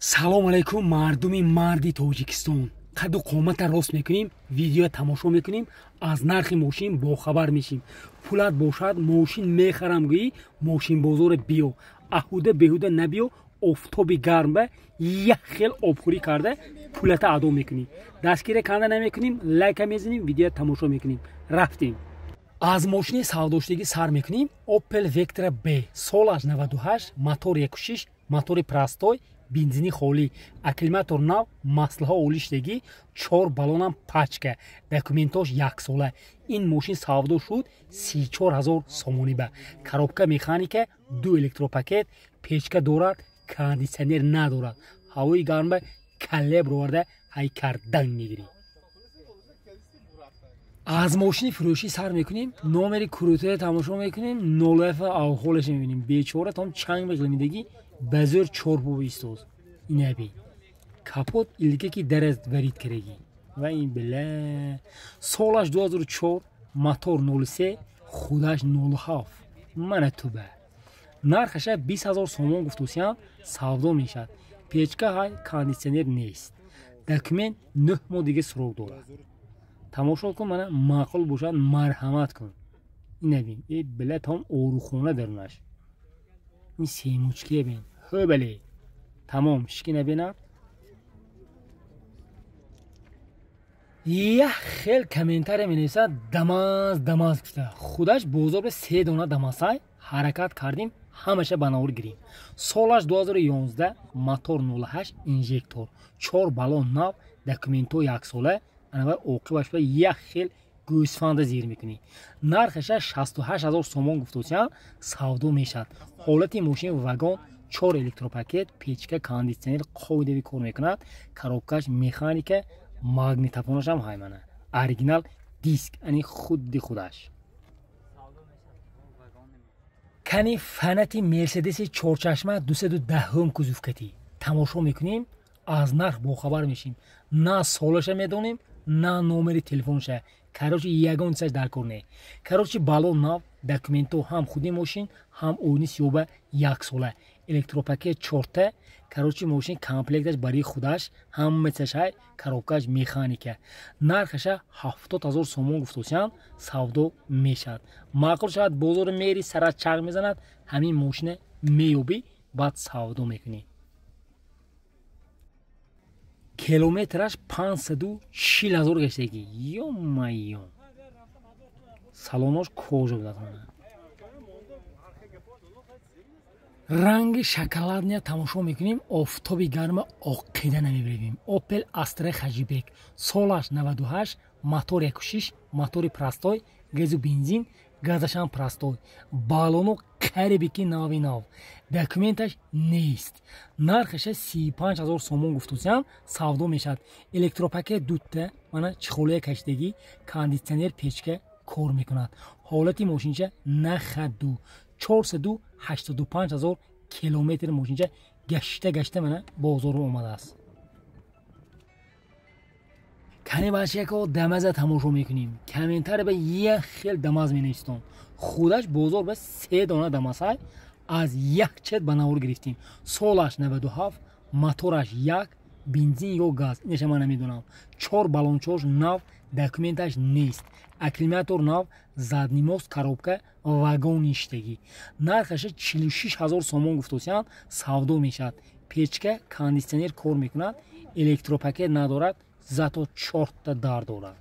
салом алайкум мардуми марди тоҷикистон. Қаду қомата рост мекунем видео тамошо мекунем аз нархи мошин бохабар мешим. Пулат бошад мошин мехарам гӯӣ мошинбозоре биё. Аҳуда беҳуда набиё офтоби гарм ба як хел обхӯрӣ карда пулата адо мекунем. Дастгире карда намекунем лайка мезанем видео тамошо мекунем. Рафтем. Аз мошини савдоштагӣ сар мекунем opel vectra b солаш 98 мотор 16 мотори простой бензини холӣ акклиматор нав маслҳо олиштагӣ чор баллонам пачка. Документош яксола. Ин мошин савдо шуд сичор ҳазор сомониба. Коробка механика ду электропакет печка дорад кондитсионер надорад. Ҳавои гармба калеб роварда ҳай карданг мегирӣ аз мошини фурӯшӣ сар мекунем номери крутае тамошо мекунем нолафа авҳолеше мебинем. Бечора том чанг меғлимидагӣ базӯр чорбоби истоз инаби капот илгаки дараз варид караги ва ин била солаш 2004 мотор 03 худаш 07 мана туба нархаша 20 ҳазор сомон гуфтусиям савдо мешад печка ҳай кондитсионер нест. Документ нӯҳ моҳ дига сурок дорад тамошо кун мана маъқул бошад марҳамат кун. Инабин и била том орухона дарунаш. Ин семучкия бин. Ҳӯбале тамом шики набинад як хел комментария менависад дамаз дамаз гуфта. Худаш бозори се дона дамасай ҳаракат кардем ҳамаша ба навор гирем солаш 2011 мотор 08 инжектор. Чор балон нав документҳо яксола анава оқибаш ба як хел гӯсфанда зир мекунӣ. Нархаша 68 ҳазор сомон гуфтусиям савдо мешавад. Ҳолати мошин вагон чор электропакет печка кондитсионер қоидави кор мекунад. Коробкаш механика магнитофонашам ҳаймана. Оригинал диск ани худи худаш. Кани фанати мерседеси чорчашма дусаду даҳум кузувкатӣ тамошо мекунем аз нарх бохабар мешим. На солаша медонем на номери телефонша. Карочи ягон чизаш дар кор не. Карочи балон нав документҳо ҳам худи мошин ҳам оини сиёба яксола электропакет чорта карочи мошин комплекташ барои худаш ҳаммасашай коробкаш механика нархаша ҳафтод ҳазор сомон гуфтосиям савдо мешавад. Маъқул шавад бозори мери сарат чанг мезанад ҳамин мошина меёбӣ баъд савдо мекунӣ километраш пансаду чил ҳазор гаштагӣ ёмайё салонош кожа будатмана ранги шоколадния тамошо мекунем офтоби гарма оқида намебиравем опел астра хаҷибек солаш 98 мотор 16 мотори простой газу бензин газашам простой. Балону карибики нави нав документаш нест нархаша сипанҷ ҳазор сомон гуфтусиям савдо мешавад. Электропакет дутта мана чихолия кашидагӣ кондитсионер печка кор мекунад. Ҳолати мошинча нахаду. Чорсаду ҳаштоду панҷ ҳазор километр мошинча гашта гашта мана бозору омадааст кане бачако дамаза тамошо мекунем. Комментаре ба як хел дамаз менавистон худаш бозор ба се дона дамазай аз як чет ба навор гирифтем. Солаш 97 мотораш як бензин ё газ. Инаша ман намедонам чор балончош нав документаш нест. Акклиматор нав заднимост коробка вагон иштагӣ нархаша 46 ҳазор сомон гуфтосиям савдо мешавад. Печка кондитсионер кор мекунад электропакет надорад зато чорта дар дорад.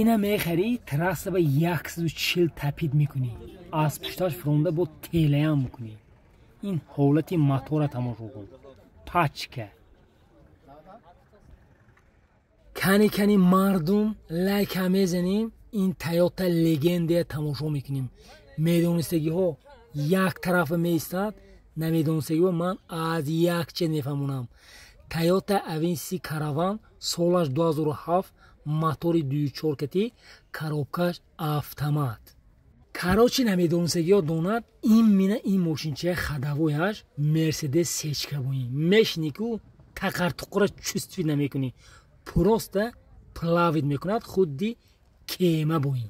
Ина мехарӣ трасса ба 140 тапид мекунӣ. Аз пушташ фронда бо телаям мекунӣ. Ин ҳолати мотора тамошо кун. Пачка. Кани кани мардум лайка мезанем ин тайота легендия тамошо мекунем. Медонистагиҳо як тарафа меистад намедонистагиҳо ман аз як чиз мефаҳмонам. Тайота авинси караван солаш 2007 мотори дуючоркатӣ коробкаш автомат. Карочи намедонистагиҳо донад? Ин мина ин мошинчаи хадавояш мерседес сечкабоӣ мешини ку тақартуқра чувствӣ намекунӣ. Просто плавид мекунад худди кема боӣ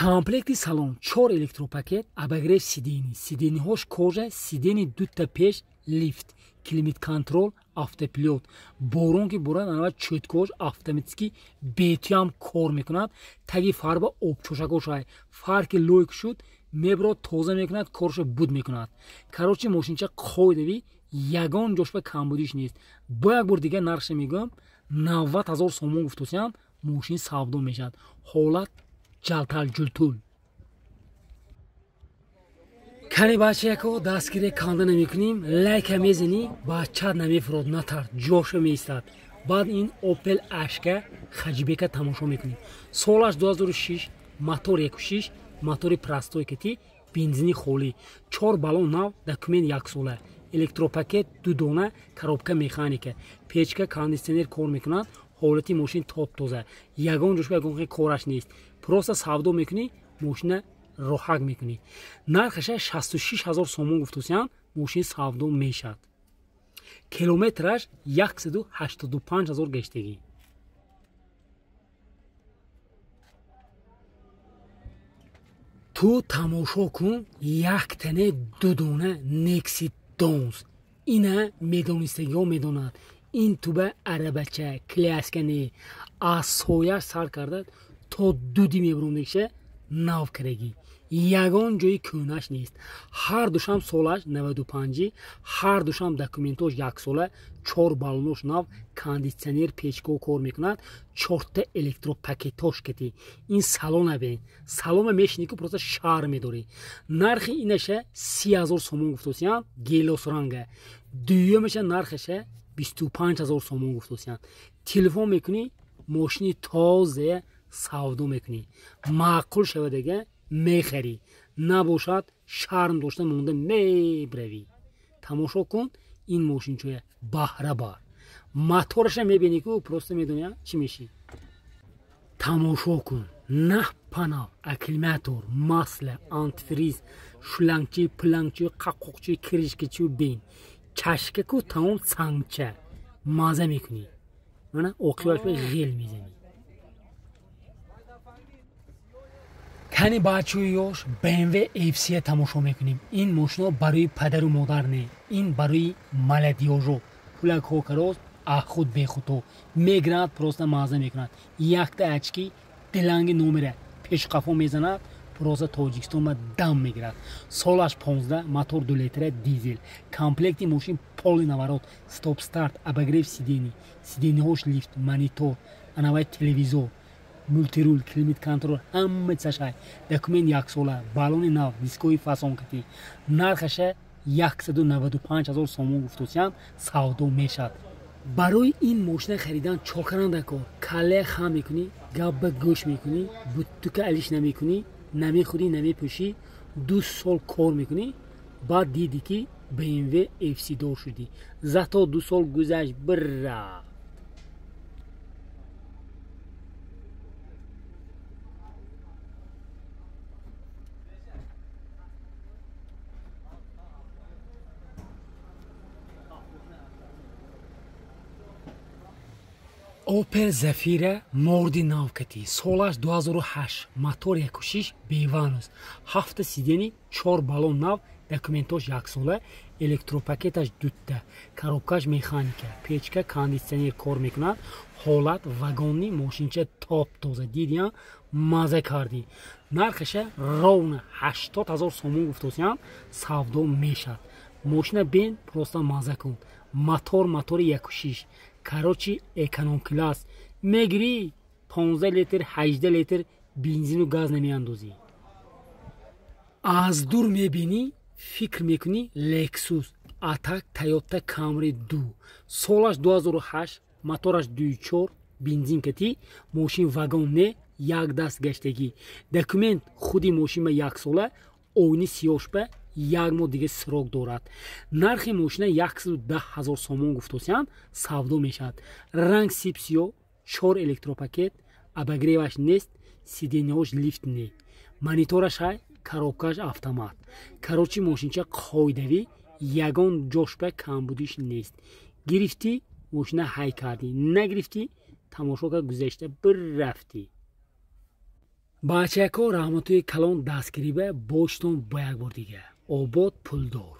комплекти салон чор электропакет абагрев сидени сидениҳош кожа сидени дута пеш лифт климит контрол автопилот. Борон ки борад анава чӯткош автоматики бетиам кор мекунад. Таги фарба обчошакошай фарки лойк шуд мебро тоза мекунад коршо буд мекунад. Карочи мошинча қоидави ягон ҷошба камбудиш нест. Бо як бор дигар нархша мегӯям навад ҳазор сомон гуфтусиям мошин савдо мешавад. Ҳолат ҷалталҷултул кани бачаяко дастгире канда намекунем лайка мезани бачат намефурод натар ҷоша меистад баъд ин опел ашка хаҷибека тамошо мекунем солаш 2006 мотор 16 мотори простойкати бензини холӣ чор балон нав документ яксола электропакет ду дона коробка механика печка кондитсионер кор мекунад ҳолати мошин топтоза ягон ҷошба ягон кораш нест просто савдо мекунӣ мошина роҳак мекунӣ. Нархаша 66 ҳазор сомон гуфтусиям мошин савдо мешавад. Километраш 185 ҳазор гаштагӣ ту тамошо кун яктане дудона некси донс ина медонистагиҳо медонад. Ин туба арабача кляскане аз сояш сар кардад то дуди мебуромдекша нав карагӣ ягон ҷои кӯнаш нест. Ҳар душам солаш 95 ҳар душам документош яксола чор балонош нав кондитсионер печко кор мекунад чорта электропакетош кати ин салона бен салона мешини ку просто шаҳр медорӣ. Нархи инаша си ҳазор сомон гуфтосиям гелос ранга дуюмаша нархаша бисту панҷ ҳазор сомон гуфтосиям телефон мекунӣ мошини тоза савдо мекунӣ. Маъқул шавадага мехарӣ. Набошад шарм дошта монда мебравӣ. Тамошо кун ин мошинчоя баҳрабар. Матораша мебинӣ ку просто медоня чӣ мешӣ тамошо кун. Нав панав акклиматор масла антфриз шулангчи плангчи қаққоқчи кришкачи бин чашка ку тамом сангча. Маза мекунӣ. Мана оқибаш ғел мезанӣ кани бачаҳои ёш бмв fca тамошо мекунем. Ин мошино барои падару модар не ин барои маладиёжо. Пулакҳо карос ахуд бехудо мегирад просто маза мекунад. Якта ачки диланги номера пешқафо мезанад просто тоҷикистон ба дам мегирад. Солаш 15 мотор дулитра дизел. Комплекти мошин поли наворот. Стоп старт абагрев сидени сидениҳош лифт монитор анавай телевизор мултирул климит контрол ҳама чашай документ яксола балони нав дискои фасонкатӣ нархаша 195 ҳазор сомон гуфтусиям савдо мешавад. Барои ин мошина харидан чокаранда кор. Кале хам мекунӣ гап ба гӯш мекунӣ буттука алиш намекунӣ намехӯрӣ намепӯшӣ ду сол кор мекунӣ. Баъд дидӣ ки бмв фсидор шудӣ. Зато ду сол гузашт биррафт опел зафира морди навкати солаш 2008 мотор 16 беванус ҳафта сидени чор балон нав документош яксола электропакеташ дутта коробкаш механика печка кондитсионер кор мекунад ҳолат вагонни мошинча топ тоза дидиам маза кардӣ. Нархаша ровна 80 ҳазор сомон гуфтосиям савдо мешавад. Мошина бен просто маза кун мотор мотори 16 карочи экономкласс мегирӣ 15 литр 18 литр бензину газ намеандозӣ. Аз дур мебинӣ фикр мекунӣ лексус атак тойота камри ду. Солаш 2008 мотораш 24 бензин катӣ мошин вагон не як даст гаштагӣ. Документ худи мошин ба яксола ойни сиёшба як моҳ дига сирок дорад. Нархи мошина 110 ҳазор сомон гуфтосиям савдо мешавад. Ранг сипсиё чор электропакет абагреваш нест сидениҳош лифт не. Монитораш ҳай коробкаш автомат. Карочи мошинча қоидавӣ ягон ҷошба камбудиш нест. Гирифтӣ мошина ҳай кардӣ. Нагирифтӣ тамошо кард гузашта бир рафтӣ. Бачако раҳматуи калон дастгирӣба боштон ба як бор дигар or both pulled door.